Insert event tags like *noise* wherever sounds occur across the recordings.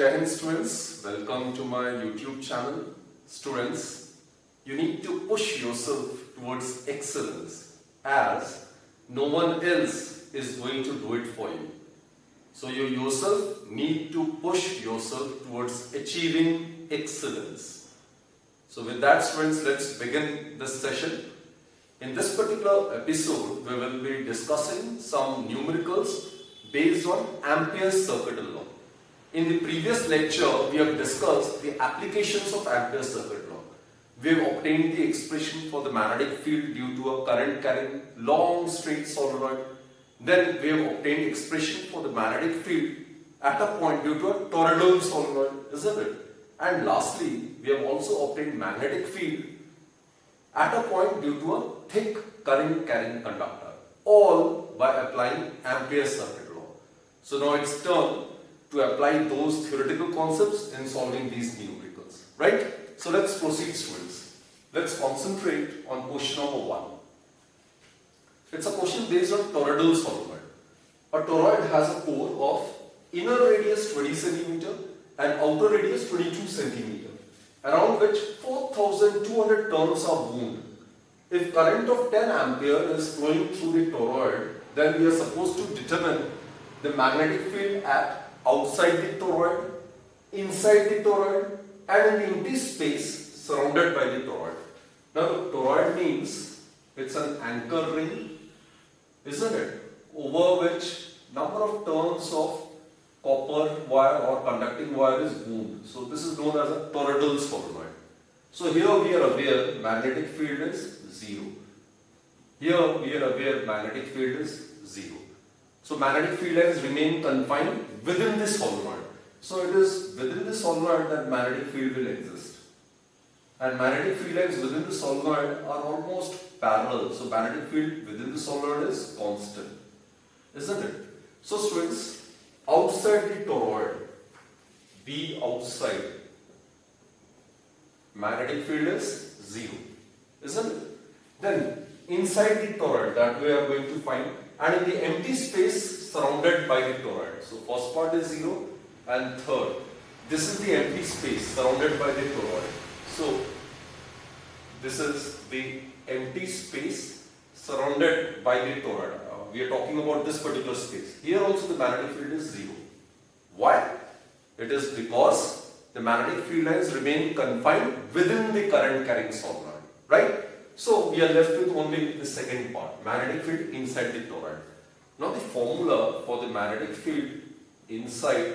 Jai students, welcome to my YouTube channel. Students, you need to push yourself towards excellence as no one else is going to do it for you. So you yourself need to push yourself towards achieving excellence. So with that students, let's begin this session. In this particular episode, we will be discussing some numericals based on Ampere's circuital law. In the previous lecture, we have discussed the applications of Ampere's circuit law. We have obtained the expression for the magnetic field due to a current carrying long straight solenoid. Then we have obtained expression for the magnetic field at a point due to a toroidal solenoid, isn't it? And lastly, we have also obtained magnetic field at a point due to a thick current carrying conductor, all by applying Ampere's circuit law. So now it's turn to apply those theoretical concepts in solving these numericals. Right? So let's proceed students. Let's concentrate on question number one. It's a question based on toroidal solenoid. A toroid has a core of inner radius 20 centimeter and outer radius 22 centimeter, around which 4200 turns are wound. If current of 10 ampere is flowing through the toroid, then we are supposed to determine the magnetic field at outside the toroid, inside the toroid and in empty space surrounded by the toroid. Now the toroid means it's an anchor ring, isn't it? Over which number of turns of copper wire or conducting wire is wound. So this is known as a toroidal solenoid. So here we are aware magnetic field is 0. Here we are aware magnetic field is 0. So magnetic field lines remain confined within this solenoid. So it is within the solenoid that magnetic field will exist. And magnetic field lines within the solenoid are almost parallel. So magnetic field within the solenoid is constant. Isn't it? So students, outside the toroid, be outside, magnetic field is 0. Isn't it? Then inside the toroid that we are going to find and in the empty space surrounded by the toroid. So first part is 0 and third. This is the empty space surrounded by the toroid. So this is the empty space surrounded by the toroid. Uh, we are talking about this particular space. Here also the magnetic field is 0. Why? It is because the magnetic field lines remain confined within the current carrying solenoid. Right? So we are left with only the second part, magnetic field inside the toroid. Now the formula for the magnetic field inside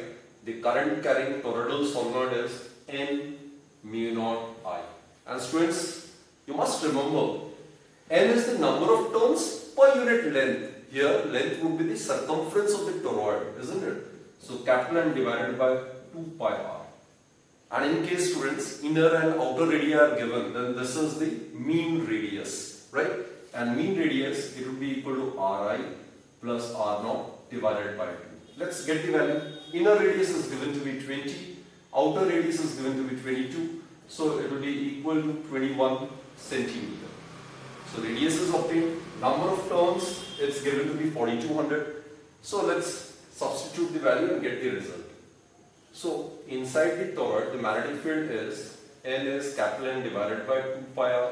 the current carrying toroidal solenoid is N mu naught I. And students, you must remember, N is the number of turns per unit length. Here, length would be the circumference of the toroid, isn't it? So capital N divided by 2 pi r. And in case students, inner and outer radii are given, then this is the mean radius, right? And mean radius, it will be equal to Ri plus R0 divided by 2. Let's get the value. Inner radius is given to be 20, outer radius is given to be 22, so it will be equal to 21 centimeter. So radius is obtained, number of turns, it's given to be 4200. So let's substitute the value and get the result. So inside the toroid, the magnetic field is N is capital N divided by 2 pi r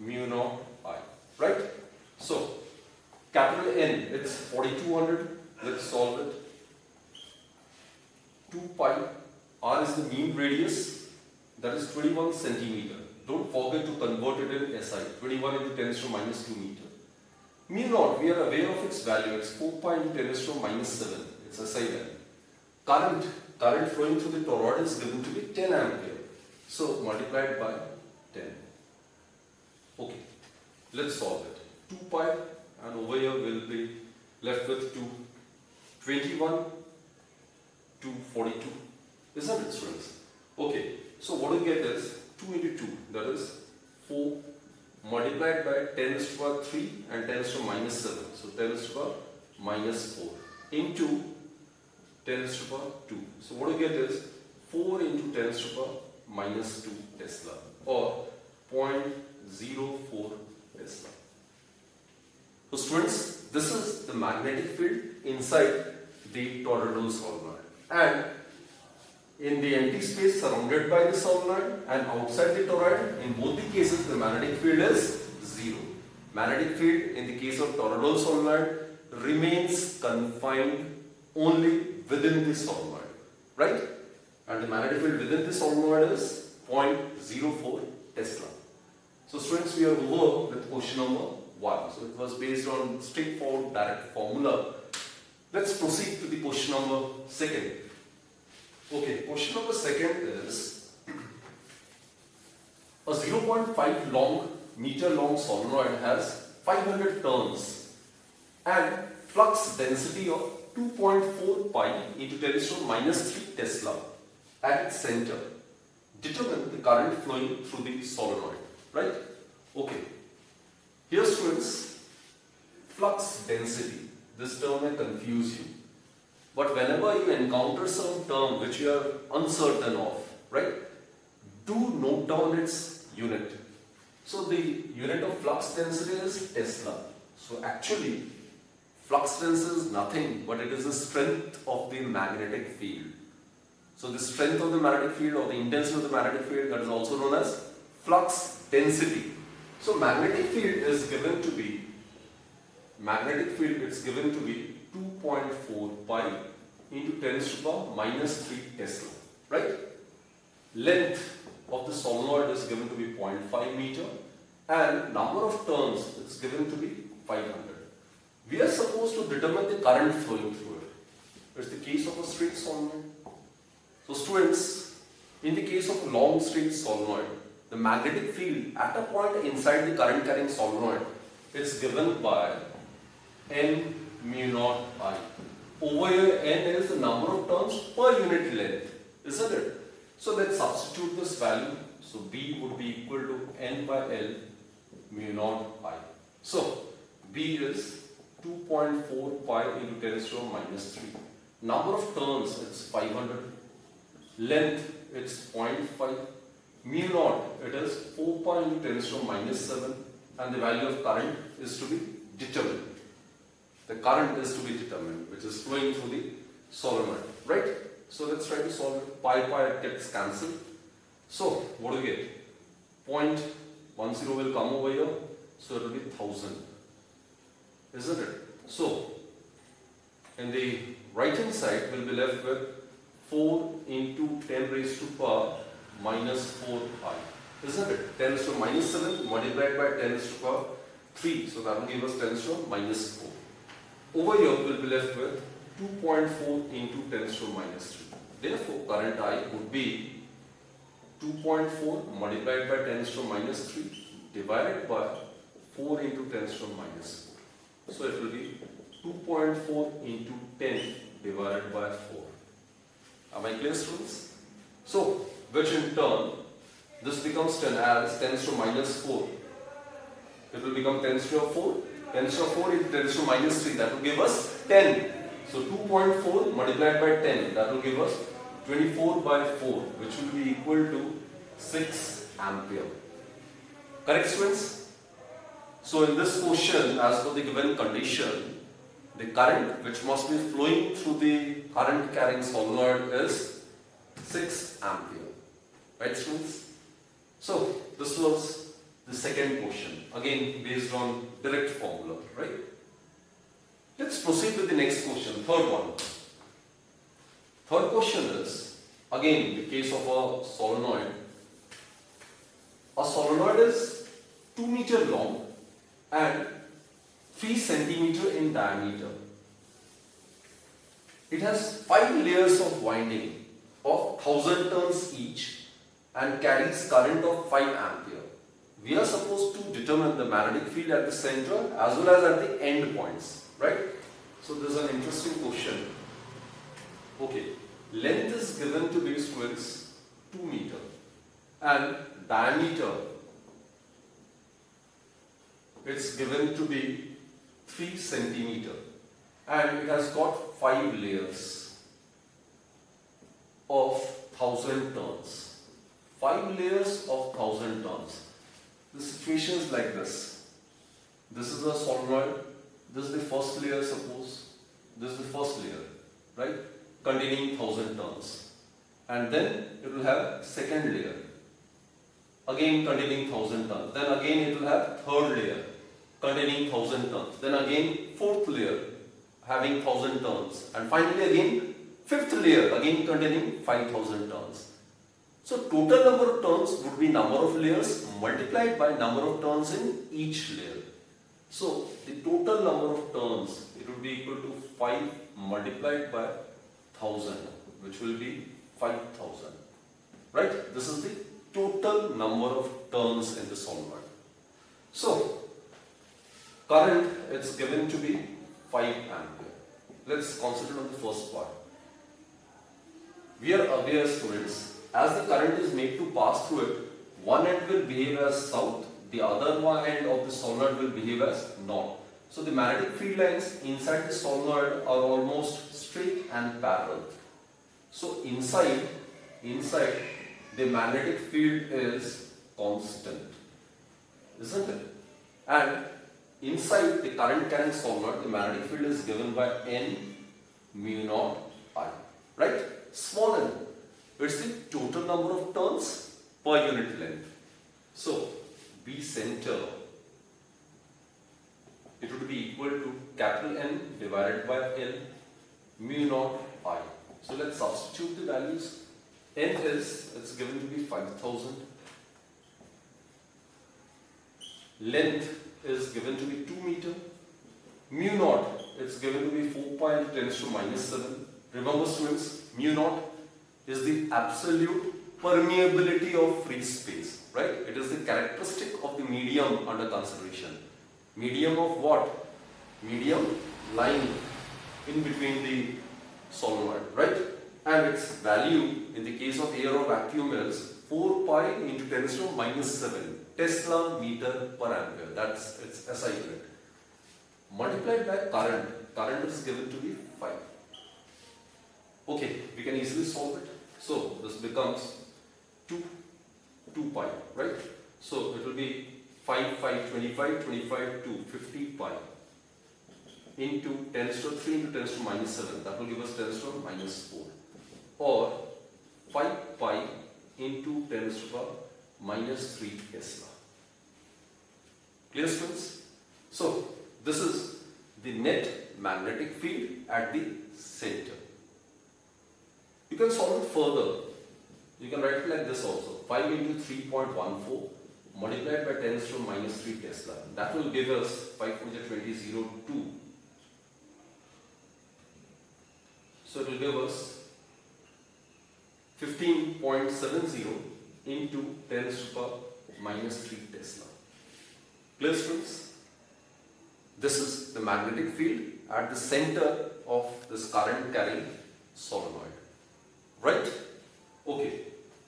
mu naught I. Right? So capital N, it's 4200. Let's solve it. 2 pi r is the mean radius, that is 21 centimeter. Don't forget to convert it in SI. 21 into 10 to minus 2 meter. Mu naught, we are aware of its value. It's 4 pi into 10 to minus 7. It's SI value. Current current flowing through the toroid is given to be 10 ampere. So multiplied by 10. Okay, let's solve it. 2 pi and over here we'll be left with 2. 21 to 42. Isn't it students? Okay, so what we get is 2 into 2 that is 4 multiplied by 10 is to power 3 and 10 is to minus 7. So 10 is to power minus 4 into 10 raised power 2. So what you get is 4 into 10 raised power minus 2 Tesla or 0.04 Tesla. So students, this is the magnetic field inside the toroidal solenoid and in the empty space surrounded by the solenoid and outside the toroid. In both the cases, the magnetic field is zero. Magnetic field in the case of toroidal solenoid remains confined only within the solenoid, right? And the magnetic field within the solenoid is 0.04 Tesla. So students, we are over with question number 1. So it was based on straightforward direct formula. Let's proceed to the question number 2nd. Okay, question number 2nd is *clears throat* a 0.5 long meter long solenoid has 500 turns and flux density of 2.4 pi into 10 to minus 3 Tesla at its center. Determine the current flowing through the solenoid. Right? Okay. Here students, flux density. This term may confuse you. But whenever you encounter some term which you are uncertain of, right? Do note down its unit. So the unit of flux density is Tesla. So actually, flux density is nothing but it is the strength of the magnetic field. So the strength of the magnetic field or the intensity of the magnetic field that is also known as flux density. So magnetic field is given to be magnetic field is given to be 2.4 pi into 10 to the power minus 3 Tesla, right? Length of the solenoid is given to be 0.5 meter and number of turns is given to be 500. We are supposed to determine the current flowing through it. It's the case of a straight solenoid. So students, in the case of a long straight solenoid, the magnetic field at a point inside the current carrying solenoid is given by n mu naught i. Over here n is the number of turns per unit length, isn't it? So let's substitute this value. So B would be equal to n by L mu naught i. So B is 2.4 pi into 10 to the minus 3. Number of turns it's 500. Length it's 0.5 mu naught it is 4 pi into 10 to the minus 7 and the value of current is to be determined. The current is to be determined which is flowing through the solenoid, right? So let's try to solve it. Pi pi gets cancelled. So what do we get? 0.10 will come over here, so it will be thousand, isn't it? So and the right hand side we'll be left with 4 into 10 raised to power minus 4i, Isn't it? 10 to minus 7 multiplied by 10 raised to power 3. So that will give us 10 to minus 4. Over here we'll be left with 2.4 into 10 to minus 3. Therefore current I would be 2.4 multiplied by 10 to minus 3 divided by 4 into 10 to minus 4. So it will be 2.4 into 10 divided by 4. Am I clear students? So which in turn this becomes 10 as 10 to minus 4. It will become 10 to 4. 10 to 4 is 10 to minus 3. That will give us 10. So 2.4 multiplied by 10. That will give us 24 by 4 which will be equal to 6 ampere. Correct students? So in this question as per the given condition the current which must be flowing through the current carrying solenoid is 6 ampere. Right students? So this was the second question again based on direct formula, right? Let's proceed with the next question, third one. Third question is again the case of a solenoid. A solenoid is 2 meter long and 3 centimeter in diameter. It has 5 layers of winding of 1000 turns each and carries current of 5 ampere. We are supposed to determine the magnetic field at the center as well as at the end points, right? So this is an interesting question. Okay, length is given to be students 2 meter and diameter it's given to be 3 centimeter and it has got 5 layers of 1000 turns five layers of thousand turns. The situation is like this. This is a solenoid. This is the first layer, suppose. This is the first layer, right? Containing thousand turns. and then it will have second layer again containing 1000 turns. Then again it will have third layer containing 1000 turns. Then again fourth layer having 1000 turns. And finally again fifth layer again containing 5000 turns. So total number of turns would be number of layers multiplied by number of turns in each layer. So the total number of turns it would be equal to 5 multiplied by 1000 which will be 5000. Right? This is the total number of turns in the solenoid. So current is given to be 5 ampere. Let's concentrate on the first part. We are aware students, as the current is made to pass through it, one end will behave as south, the other one end of the solenoid will behave as north. So the magnetic field lines inside the solenoid are almost straight and parallel. So inside, inside the magnetic field is constant, isn't it? And Inside the current carrying solenoid, the magnetic field is given by N mu naught I. Right? Small n. It's the total number of turns per unit length. So, B center, it would be equal to capital N divided by L mu naught I. So, let's substitute the values. N is, it's given to be 5000. Length is given to be 2 meter. Mu naught is given to be 4.10 to minus 7. Remember students, mu naught is the absolute permeability of free space, right? It is the characteristic of the medium under consideration. Medium of what? Medium lying in between the solenoid, right? And its value in the case of air or vacuum is 4 pi into 10 to minus 7 Tesla meter per ampere. That's its SI unit. Multiplied by current. Current is given to be 5. Okay, we can easily solve it. So this becomes 2, 2 pi, right? So it will be 5, 5, 25, 25 to 50 pi into 10 to 3 into 10 to minus 7. That will give us 10 to minus 4. Or 5 pi into 10 to minus 3 Tesla. Clear students? So, this is the net magnetic field at the center. You can solve it further. You can write it like this also. 5 into 3.14 multiplied by 10 to minus 3 Tesla. That will give us 5 20, 0, 2. So it will give us 15.70 into 10 to the minus 3 Tesla. Clear students? This is the magnetic field at the center of this current carrying solenoid. Right? Okay.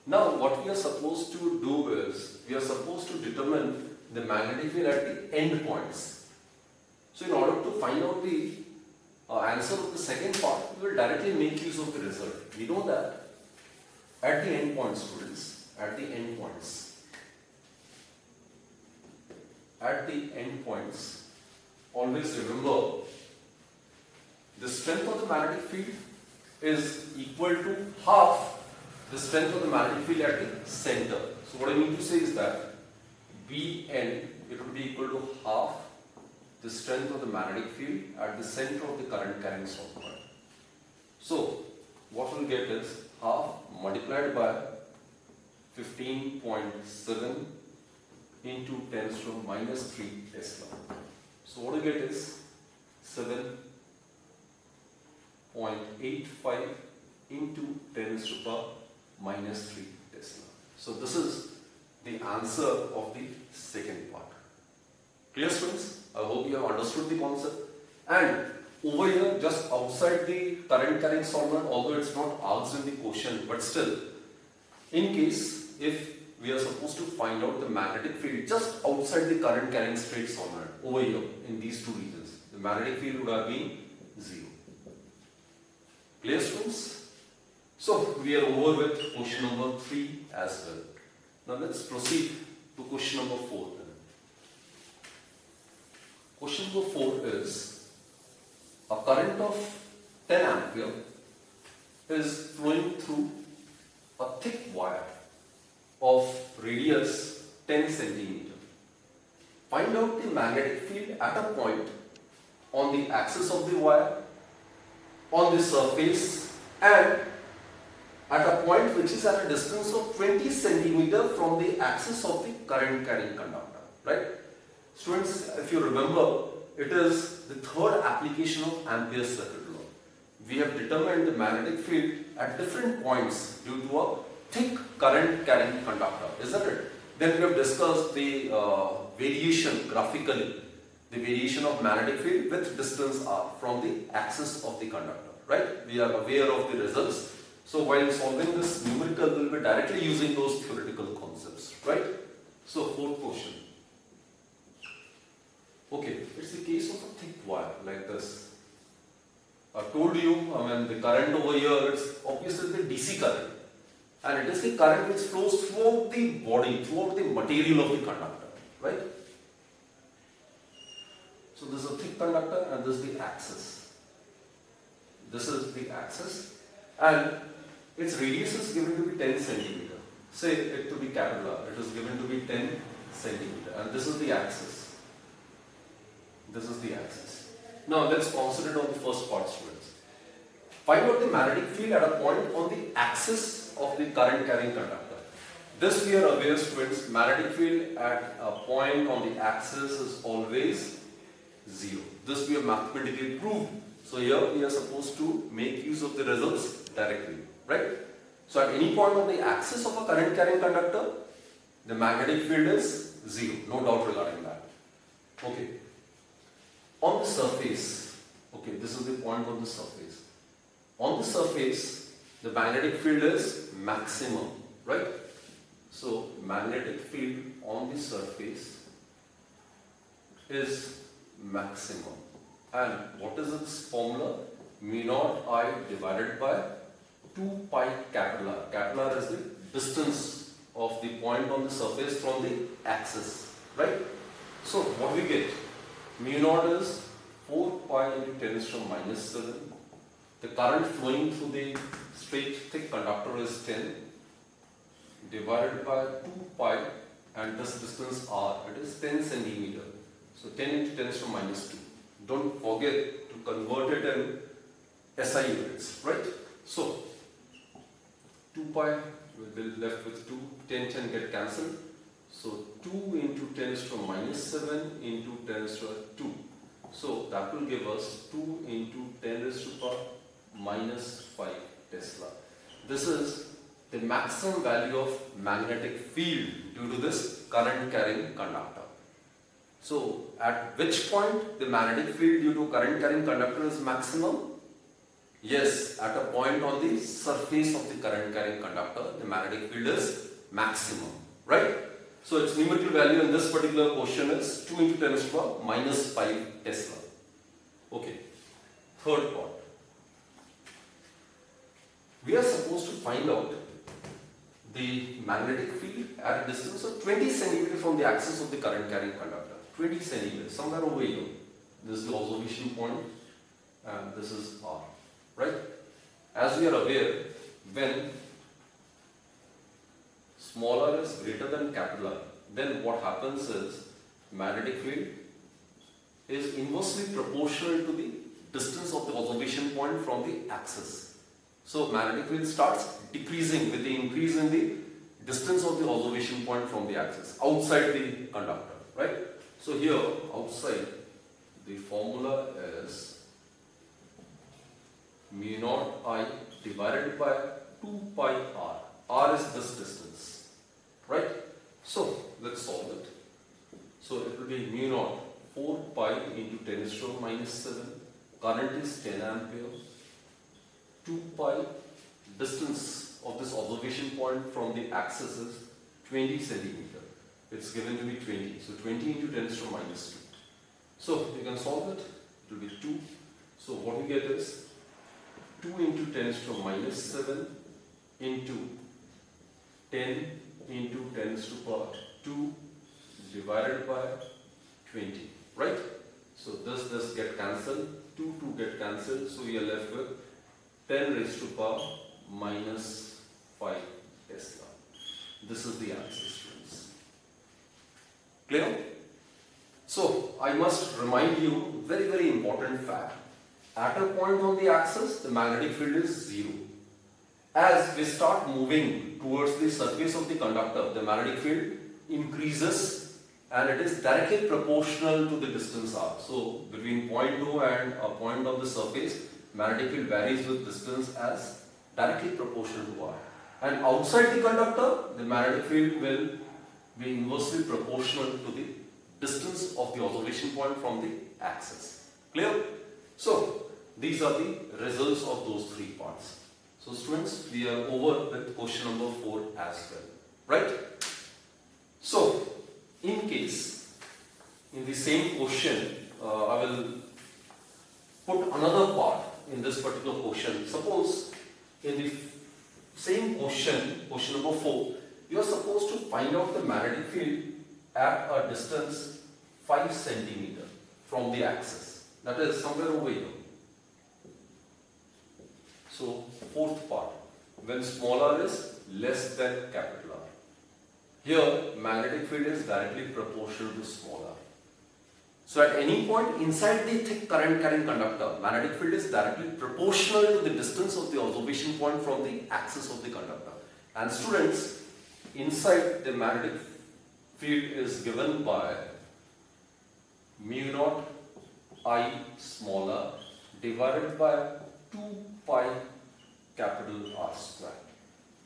Now what we are supposed to do is, we are supposed to determine the magnetic field at the end points. So in order to find out the uh, answer of the second part, we will directly make use of the result. We know that at the end points, students, at the end points, at the end points, always remember the strength of the magnetic field is equal to half the strength of the magnetic field at the center. So what I mean to say is that Bn it will be equal to half the strength of the magnetic field at the center of the current carrying solenoid. So what we'll get is half multiplied by 15.7 into 10 to minus 3 Tesla. So what you get is 7.85 into 10 to the minus 3 Tesla. So this is the answer of the second part. Clear students? I hope you have understood the concept. And over here, just outside the current carrying solenoid, although it's not asked in the question, but still, in case if we are supposed to find out the magnetic field just outside the current carrying straight solenoid over here in these two regions. The magnetic field would have been 0. Clear students? So we are over with question number 3 as well. Now let's proceed to question number 4 then. Question number 4 is a current of 10 ampere is flowing through a thick wire of radius 10 centimeter. Find out the magnetic field at a point on the axis of the wire, on the surface and at a point which is at a distance of 20 centimeter from the axis of the current carrying conductor, right? Students, if you remember, it is the third application of Ampere's circuit law. We have determined the magnetic field at different points due to a thick current carrying conductor, isn't it? Then we have discussed the uh, variation graphically, the variation of magnetic field with distance r from the axis of the conductor, right? We are aware of the results so while solving this numerical, we'll be directly using those theoretical concepts, right? So fourth question. Okay, it's the case of a thick wire like this. I told you, I mean, the current over here, it's obviously the DC current. And it is the current which flows throughout the body, throughout the material of the conductor, right? So this is a thick conductor and this is the axis. This is the axis and its radius is given to be 10 centimeter. Say it to be capital R, it is given to be 10 centimeter and this is the axis. This is the axis. Now let's concentrate on the first part students. Find out the magnetic field at a point on the axis of the current carrying conductor. This we are aware students, magnetic field at a point on the axis is always zero. This we have mathematically proved. So here we are supposed to make use of the results directly right? So at any point on the axis of a current carrying conductor, the magnetic field is zero, no doubt regarding that. Okay. On the surface, okay, this is the point on the surface. On the surface, the magnetic field is maximum, right? So magnetic field on the surface is maximum. And what is its formula? Mu naught I divided by 2 pi capital R. Capital R is the distance of the point on the surface from the axis, right? So what we get? Mu naught is 4 pi into 10 is to minus 7. The current flowing through the straight thick conductor is 10 divided by 2 pi and this distance r, it is 10 centimeter. So 10 into 10 is to minus 2. Don't forget to convert it in SI units, right? So 2 pi, we'll be left with 2, 10, 10 get cancelled. So 2 into 10 is to minus 7 into 10 is to 2. So that will give us 2 into 10 is to power minus 5 Tesla. This is the maximum value of magnetic field due to this current carrying conductor. So at which point the magnetic field due to current carrying conductor is maximum? Yes, at a point on the surface of the current carrying conductor, the magnetic field is maximum, right? So its numerical value in this particular question is 2 into 10 to the power minus 5 Tesla. Okay, third part. We are supposed to find out the magnetic field at a distance of 20 centimeter from the axis of the current carrying conductor. 20 centimeters, somewhere over here. This is the observation point and this is R right? As we are aware, when smaller is greater than capital R, then what happens is magnetic field is inversely proportional to the distance of the observation point from the axis. So magnetic field starts decreasing with the increase in the distance of the observation point from the axis, outside the conductor, right? So here, outside, the formula is mu naught i divided by 2 pi r. r is this distance, right? So, let's solve it. So, it will be mu naught 4 pi into 10 to the minus 7. Current is 10 ampere. 2 pi distance of this observation point from the axis is 20 centimeter. It's given to be 20. So 20 into 10 to minus 2. So you can solve it. It will be 2. So what we get is 2 into 10 to minus 7 into 10 into 10 to power 2 divided by 20, right? So this, this get cancelled, 2, 2 get cancelled, so we are left with 10 raised to power minus 5 Tesla. This is the answer, students. Clear? So, I must remind you very very important fact. At a point on the axis, the magnetic field is zero. As we start moving towards the surface of the conductor, the magnetic field increases and it is directly proportional to the distance r. So, between point 2 and a point on the surface, magnetic field varies with distance as directly proportional to r. And outside the conductor, the magnetic field will be inversely proportional to the distance of the observation point from the axis. Clear? So, these are the results of those three parts. So students, we are over with question number 4 as well. Right? So, in case, in the same question, uh, I will put another part in this particular question. Suppose in the same question, question number 4, you are supposed to find out the magnetic field at a distance 5 centimeter from the axis. That is somewhere over here. So, fourth part, when small r is less than capital R. Here, magnetic field is directly proportional to small r. So, at any point inside the thick current carrying conductor, magnetic field is directly proportional to the distance of the observation point from the axis of the conductor. And students, inside the magnetic field is given by mu naught I smaller divided by 2 pi capital R square.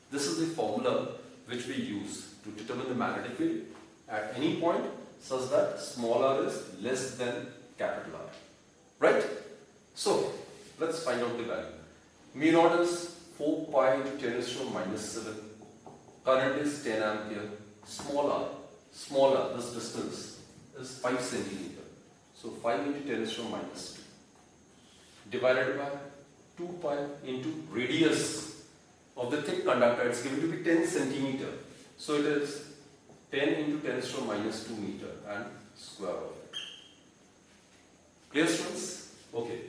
This is the formula which we use to determine the magnetic field at any point such that small r is less than capital R. Right? So, let's find out the value. Mu naught is 4 pi into 10 raised to minus 7. Current is 10 ampere. Small r, small r, this distance is 5 centimeter. So 5 into 10 raised to minus 2 divided by 2 pi into radius of the thick conductor. It's given to be 10 centimeter. So it is 10 into 10 to minus 2 meter and square of it. Clear students? Okay.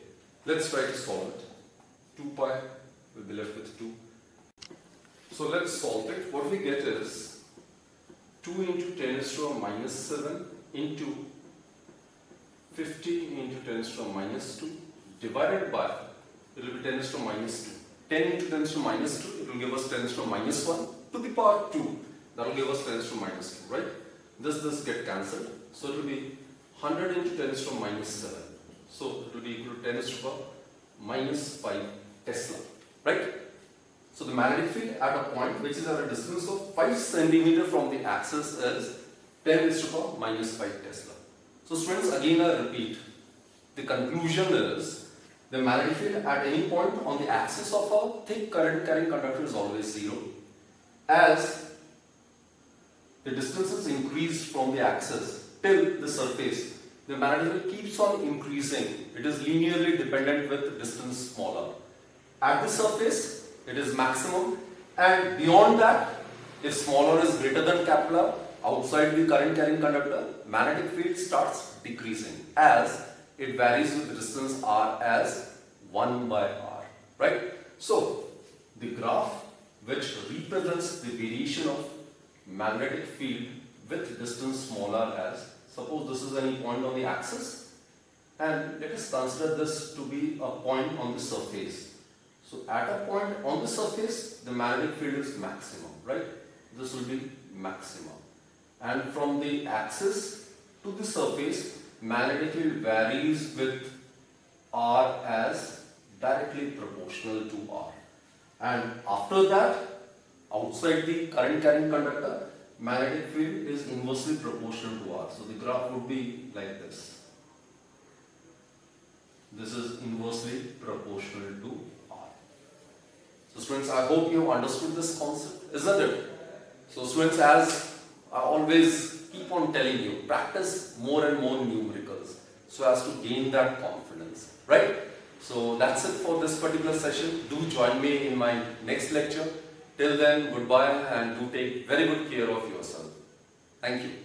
Let's try to solve it. 2 pi will be left with 2. So let's solve it. What we get is 2 into 10 to the minus 7 into 50 into 10 to the minus 2 divided by it will be 10 to the minus 2. 10 into 10 to the minus 2, it will give us 10 to the minus 1 to the power 2. That will give us 10 to minus 2, right? This, this get cancelled. So it will be 100 into 10 to minus 7. So it will be equal to 10 to power minus 5 Tesla, right? So the magnetic field at a point which is at a distance of 5 centimeter from the axis is 10 to power minus 5 Tesla. So students, again I repeat, the conclusion is the magnetic field at any point on the axis of a thick current carrying conductor is always zero. As the distances increase from the axis till the surface, the magnetic field keeps on increasing. It is linearly dependent with distance smaller. At the surface, it is maximum and beyond that, if smaller is greater than capital outside the current carrying conductor, magnetic field starts decreasing as it varies with the distance r as 1 by r, right? So, the graph which represents the variation of magnetic field with distance smaller as, suppose this is any point on the axis and let us consider this to be a point on the surface. So, at a point on the surface, the magnetic field is maximum, right? This will be maximum. And from the axis to the surface, magnetic field varies with R as directly proportional to R. And after that, outside the current carrying conductor, magnetic field is inversely proportional to R. So the graph would be like this. This is inversely proportional to R. So students, I hope you understood this concept, isn't it? So students, as I always keep on telling you, practice more and more numericals so as to gain that confidence, right? So that's it for this particular session. Do join me in my next lecture. Till then, goodbye and do take very good care of yourself. Thank you.